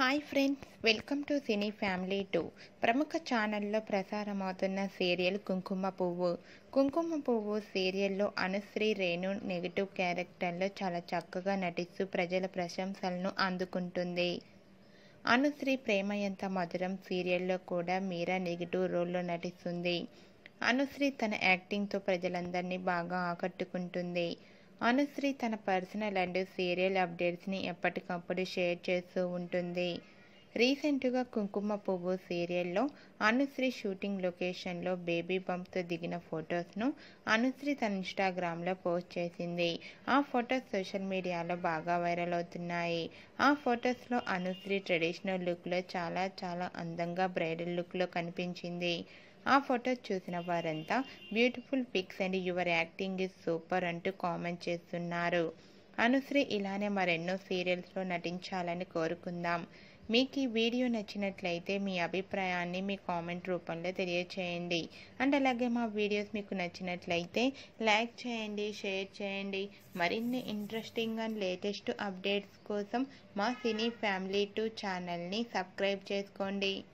Hi friends welcome to cine family two. ప్రముఖ ఛానల్లో ప్రసారమవుతున్న serial కుంకుమ పువ్వు. కుంకుమ పువ్వు సీరియల్లో అనుశ్రీ రేణు నెగిటివ్ క్యారెక్టర్లో చాలా చక్కగా నటిస్తూ ప్రజల ప్రశంసలను అందుకుంటుంది. అనుశ్రీ ప్రేమ ఎంత మధురం సీరియల్లో కూడా మీరా నెగిటివ్ రోల్లో నటిస్తుంది. అనుశ్రీ తన యాక్టింగ్తో ప్రజలందరినీ బాగా ఆకట్టుకుంటుంది. అనుశ్రీ తన పర్సనల్ అండ్ సీరియల్ అప్డేట్స్ని ఎప్పటికప్పుడు షేర్ చేస్తూ ఉంటుంది. రీసెంట్గా కుంకుమ పువ్వు సీరియల్లో అనుశ్రీ షూటింగ్ లొకేషన్లో బేబీ బంప్తో దిగిన ఫొటోస్ను అనుశ్రీ తన ఇన్స్టాగ్రామ్లో పోస్ట్ చేసింది. ఆ ఫొటోస్ సోషల్ మీడియాలో బాగా వైరల్ అవుతున్నాయి. ఆ ఫొటోస్లో అనుశ్రీ ట్రెడిషనల్ లుక్లో చాలా చాలా అందంగా బ్రైడల్ లుక్లో కనిపించింది. ఆ ఫోటో చూసిన వారంతా beautiful pics and your acting is super అంటూ కామెంట్ చేస్తున్నారు. అనుశ్రీ ఇలానే మరెన్నో సీరియల్స్లో నటించాలని కోరుకుందాం. మీకు ఈ వీడియో నచ్చినట్లయితే మీ అభిప్రాయాన్ని మీ కామెంట్ రూపంలో తెలియచేయండి. అండ్ అలాగే మా వీడియోస్ మీకు నచ్చినట్లయితే లైక్ చేయండి షేర్ చేయండి. మరిన్ని ఇంట్రెస్టింగ్ అండ్ లేటెస్ట్ అప్డేట్స్ కోసం మా సినీ ఫ్యామిలీ టూ ఛానల్ని సబ్స్క్రైబ్ చేసుకోండి.